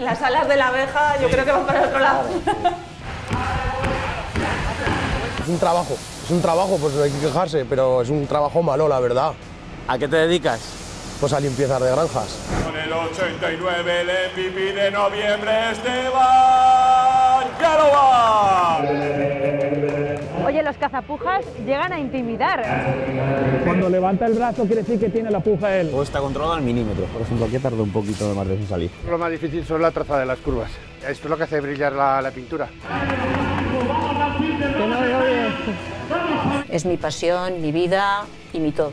Las alas de la abeja yo creo que van para el otro lado. Es un trabajo, es un trabajo, pues no hay que quejarse, pero es un trabajo malo, la verdad. ¿A qué te dedicas? Pues a limpiezas de granjas. Con el 89 el MVP de noviembre Esteban Oye, los cazapujas llegan a intimidar. Cuando levanta el brazo quiere decir que tiene la puja él. Todo está controlado al milímetro. Por ejemplo, aquí tardó un poquito más de salir. Lo más difícil son la traza de las curvas. Esto es lo que hace brillar la, la pintura. Es mi pasión, mi vida y mi todo.